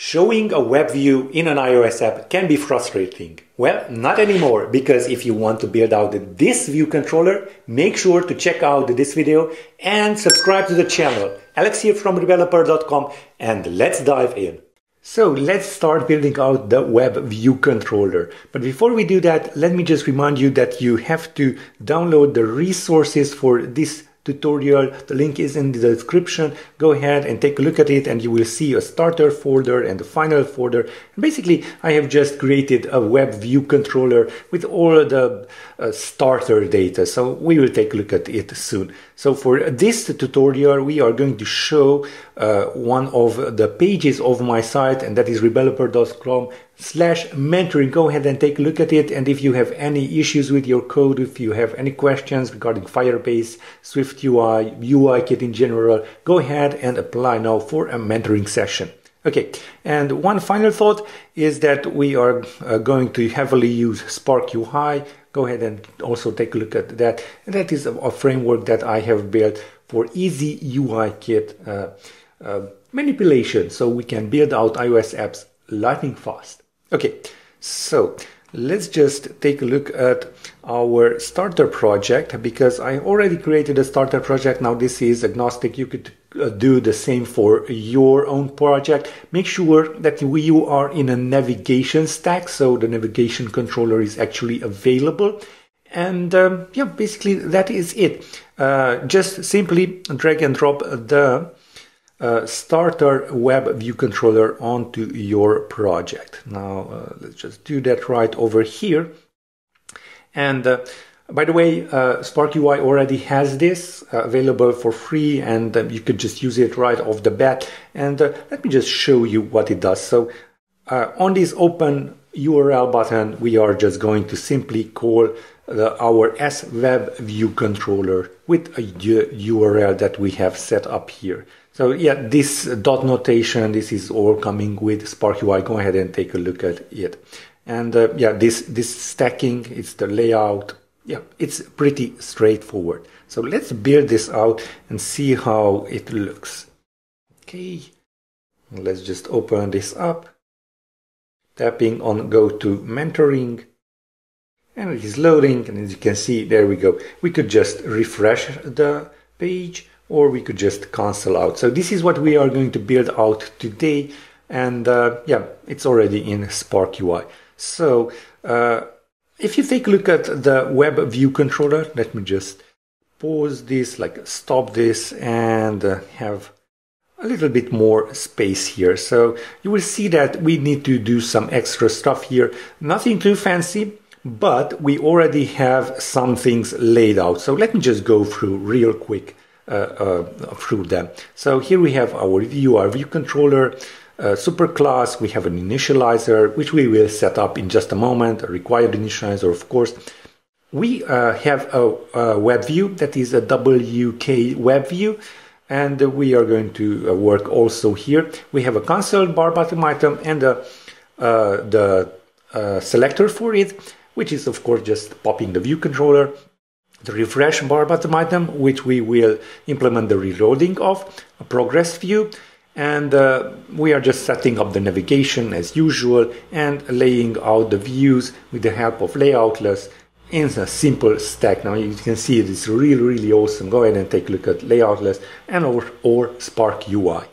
Showing a web view in an iOS app can be frustrating. Well, not anymore, because if you want to build out this view controller, make sure to check out this video and subscribe to the channel. Alex here from rebeloper.com and let's dive in. So let's start building out the web view controller. But before we do that, let me just remind you that you have to download the resources for this tutorial. The link is in the description. Go ahead and take a look at it and you will see a starter folder and a final folder. And basically, I have just created a web view controller with all the uh, starter data. So we will take a look at it soon. So for this tutorial, we are going to show uh, one of the pages of my site and that is rebeloper.com slash mentoring. Go ahead and take a look at it. And if you have any issues with your code, if you have any questions regarding Firebase, Swift UI, UI kit in general, go ahead and apply now for a mentoring session. Okay, and one final thought is that we are uh, going to heavily use Spark UI. Go ahead and also take a look at that. And that is a, a framework that I have built for easy UI kit uh, uh, manipulation so we can build out iOS apps lightning fast. Okay, so let's just take a look at our starter project because I already created a starter project. Now this is agnostic. You could uh, do the same for your own project. Make sure that you are in a navigation stack. So the navigation controller is actually available. And um, yeah, basically that is it. Uh, just simply drag and drop the uh, starter web view controller onto your project. Now uh, let's just do that right over here. And uh, by the way, uh, Spark UI already has this uh, available for free and um, you could just use it right off the bat. And uh, let me just show you what it does. So on this open URL button, we are just going to simply call the, our SWeb view controller with a URL that we have set up here. So yeah, this dot notation, this is all coming with Spark UI. Go ahead and take a look at it. And uh, yeah, this, this stacking, it's the layout. Yeah, it's pretty straightforward. So let's build this out and see how it looks. Okay, let's just open this up. Tapping on go to mentoring and it is loading and as you can see there we go we could just refresh the page or we could just cancel out. So this is what we are going to build out today. And uh, yeah, it's already in Spark UI. So uh, if you take a look at the web view controller, let me just pause this, like stop this and uh, have a little bit more space here. So you will see that we need to do some extra stuff here. Nothing too fancy, but we already have some things laid out. So let me just go through real quick. Uh, uh, through them. So here we have our view, our view controller, uh, superclass, we have an initializer, which we will set up in just a moment, a required initializer, of course. We uh, have a, a, web view that is a WK web view, and we are going to work also here. We have a cancel bar button item and a, uh, the uh, selector for it, which is of course just popping the view controller the refresh bar button item, which we will implement the reloading of, a progress view, and uh, we are just setting up the navigation as usual and laying out the views with the help of layoutless in a simple stack. Now you can see it is really, really awesome. Go ahead and take a look at layoutless and or, or Spark UI.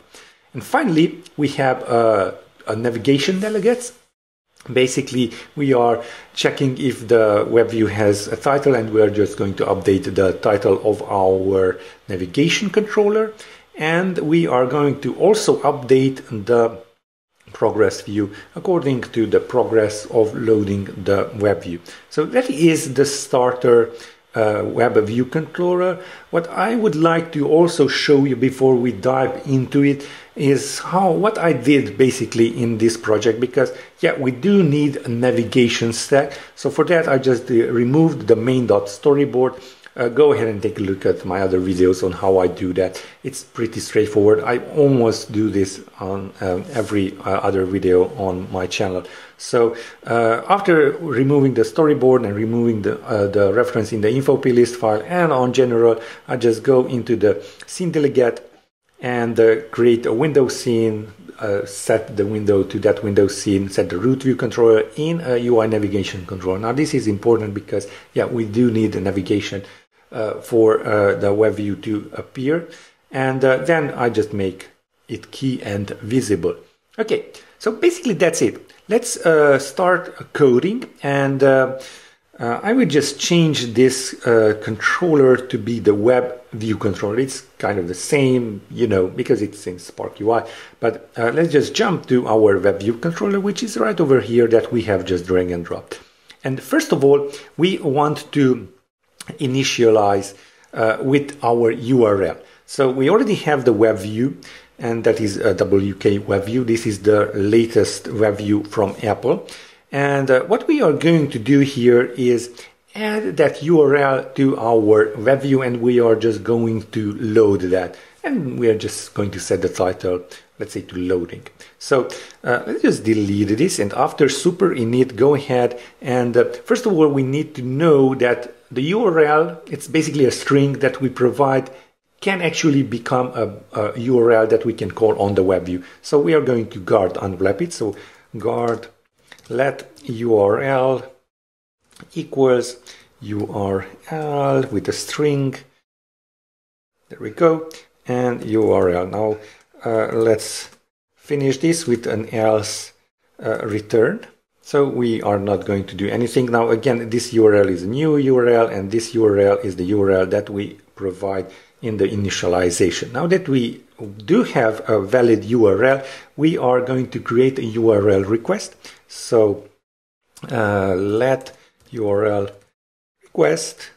And finally, we have uh, a navigation delegates Basically, we are checking if the web view has a title and we are just going to update the title of our navigation controller. And we are going to also update the progress view according to the progress of loading the web view. So that is the starter uh, web view controller. What I would like to also show you before we dive into it is how what I did basically in this project because yeah we do need a navigation stack so for that I just uh, removed the main main.storyboard uh, go ahead and take a look at my other videos on how I do that. It's pretty straightforward. I almost do this on um, every uh, other video on my channel. So uh, after removing the storyboard and removing the, uh, the reference in the info plist file and on general, I just go into the scene delegate and uh, create a window scene, uh, set the window to that window scene, set the root view controller in a UI navigation controller. Now this is important because yeah, we do need a navigation uh, for uh, the web view to appear. And uh, then I just make it key and visible. Okay, so basically that's it. Let's uh, start coding and I would just change this controller to be the web view controller. It's kind of the same, you know, because it's in Spark UI. But uh, let's just jump to our web view controller, which is right over here that we have just drag and dropped. And first of all, we want to initialize uh, with our URL. So we already have the web view, and that is a WK web view. This is the latest web view from Apple. And uh, what we are going to do here is add that URL to our web view and we are just going to load that. And we are just going to set the title, let's say to loading. So uh, let's just delete this and after super init, go ahead and uh, first of all, we need to know that the URL, it's basically a string that we provide can actually become a, a URL that we can call on the web view. So we are going to guard unwrap it. So guard let URL equals URL with a string. There we go. And URL. Now uh, let's finish this with an else uh, return. So we are not going to do anything. Now again, this URL is a new URL and this URL is the URL that we provide in the initialization. Now that we do have a valid URL, we are going to create a URL request. So uh, let URL request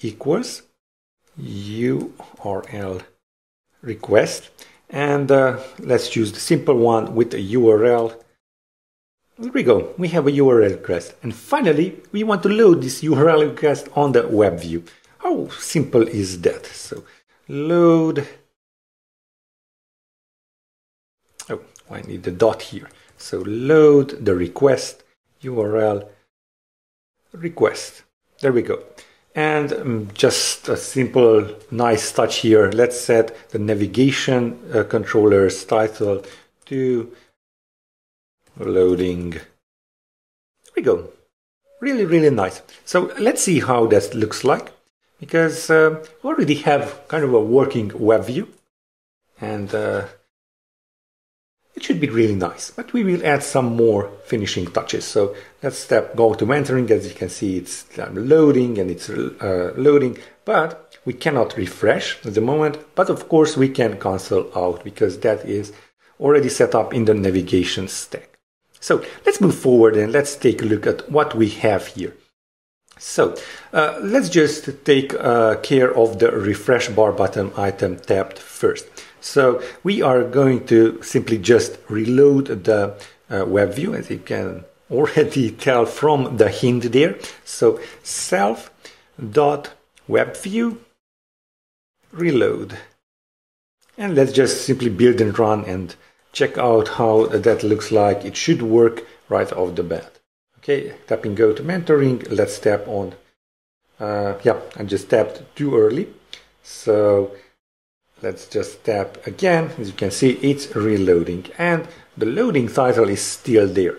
equals URL request and uh, let's choose the simple one with a URL. There we go, we have a URL request. And finally, we want to load this URL request on the web view. How simple is that? So load, oh, I need the dot here. So load the request URL request. There we go. And um, just a simple nice touch here. Let's set the navigation uh, controller's title to loading. There we go. Really, really nice. So let's see how that looks like because uh, we already have kind of a working web view and uh, it should be really nice, but we will add some more finishing touches. So let's step go to mentoring. As you can see, it's loading and it's uh, loading, but we cannot refresh at the moment. But of course, we can cancel out because that is already set up in the navigation stack. So let's move forward and let's take a look at what we have here. So uh, let's just take uh, care of the refresh bar button item tapped first. So we are going to simply just reload the uh, web view as you can already tell from the hint there. So self dot web view reload. And let's just simply build and run and check out how that looks like. It should work right off the bat. Okay, tapping go to mentoring. Let's tap on. Uh, yeah, I just tapped too early. So Let's just tap again. As you can see, it's reloading and the loading title is still there.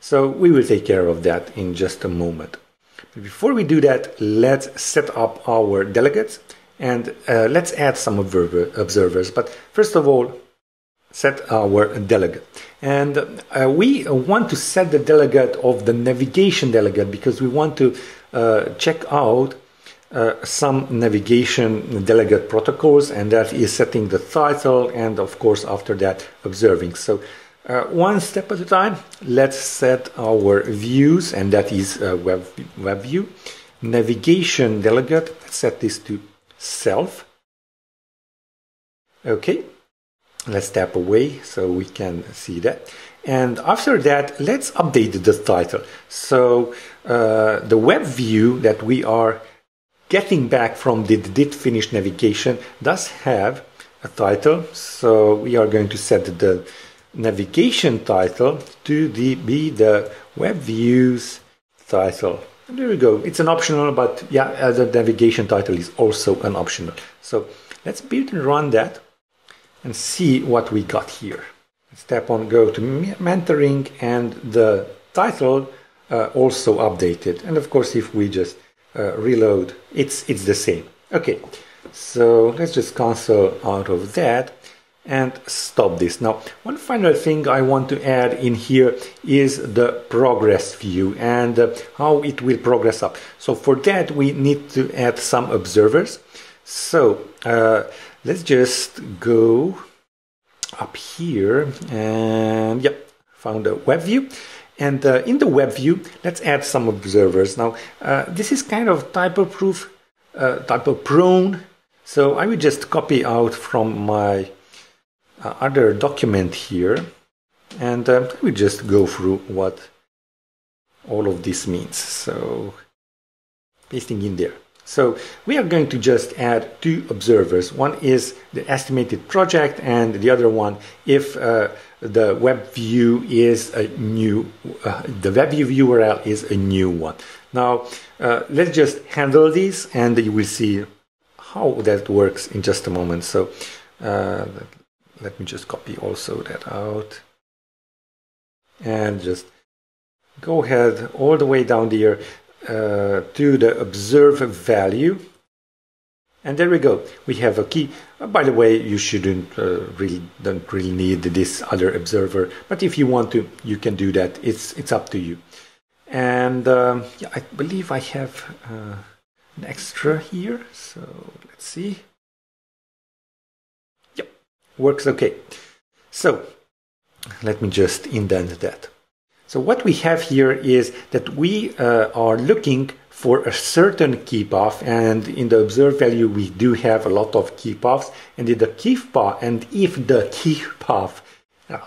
So we will take care of that in just a moment. But before we do that, let's set up our delegates and uh, let's add some observers. But first of all, set our delegate. And uh, we want to set the delegate of the navigation delegate because we want to uh, check out uh, some navigation delegate protocols, and that is setting the title and, of course, after that, observing. So, uh, one step at a time, let's set our views, and that is uh, web, web view. Navigation delegate, set this to self. Okay, let's tap away so we can see that. And after that, let's update the title. So uh, the web view that we are getting back from the did finish navigation does have a title. So we are going to set the navigation title to the, be the web views title. There we go. It's an optional, but yeah, the navigation title is also an optional. So let's build and run that and see what we got here. let's tap on go to mentoring and the title uh, also updated. And of course, if we just uh, reload, it's, it's the same. Okay, so let's just cancel out of that and stop this. Now, one final thing I want to add in here is the progress view and uh, how it will progress up. So for that, we need to add some observers. So uh, let's just go up here and yep, found a web view. And uh, in the web view, let's add some observers. Now, uh, this is kind of typo proof, uh, typo prone. So I will just copy out from my uh, other document here and uh, we just go through what all of this means. So pasting in there. So we are going to just add two observers. One is the estimated progress and the other one if uh, the web view is a new, uh, the web view URL is a new one. Now uh, let's just handle these and you will see how that works in just a moment. So uh, let me just copy also that out and just go ahead all the way down there uh, to the observe value. And there we go. We have a key. Uh, by the way you shouldn't uh, really don't really need this other observer. But if you want to you can do that. It's it's up to you. And um, yeah I believe I have uh, an extra here. So let's see. Yep, works okay. So let me just indent that. So what we have here is that we uh, are looking for a certain key path and in the observed value we do have a lot of key paths and in the key path and if the key path uh,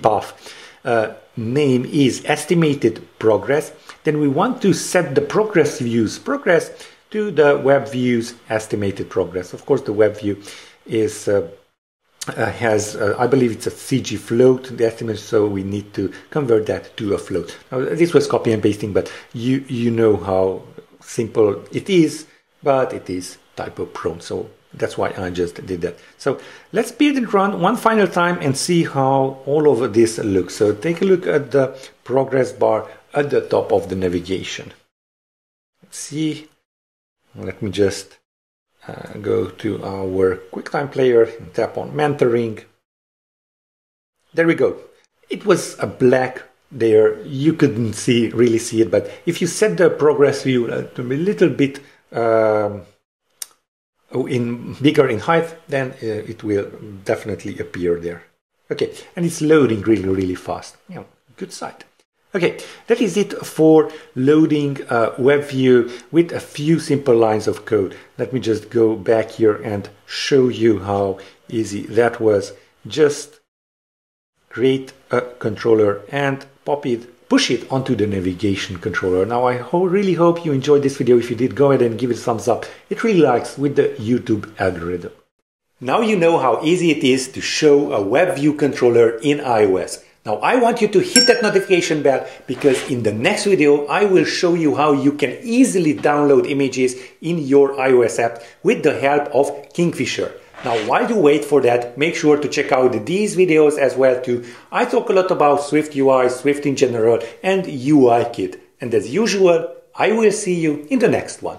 path uh, name is estimated progress then we want to set the progress views progress to the web views estimated progress. Of course the web view is uh, has, uh, I believe it's a CG float, the estimate, so we need to convert that to a float. Now, this was copy and pasting, but you, you know how simple it is, but it is typo prone, so that's why I just did that. So let's build and run one final time and see how all of this looks. So take a look at the progress bar at the top of the navigation. Let's see. Let me just uh, go to our QuickTime player and tap on mentoring. There we go. It was a black there. You couldn't see really see it, but if you set the progress view uh, to be a little bit um, in bigger in height, then uh, it will definitely appear there. Okay, and it's loading really, really fast. Yeah, good site. Okay, that is it for loading a web view with a few simple lines of code. Let me just go back here and show you how easy that was. Just create a controller and pop it, push it onto the navigation controller. Now I ho really hope you enjoyed this video. If you did, go ahead and give it a thumbs up. It really likes with the YouTube algorithm. Now you know how easy it is to show a web view controller in iOS. Now I want you to hit that notification bell because in the next video I will show you how you can easily download images in your iOS app with the help of Kingfisher. Now while you wait for that, make sure to check out these videos as well too. I talk a lot about Swift UI, Swift in general and UIKit. And as usual, I will see you in the next one.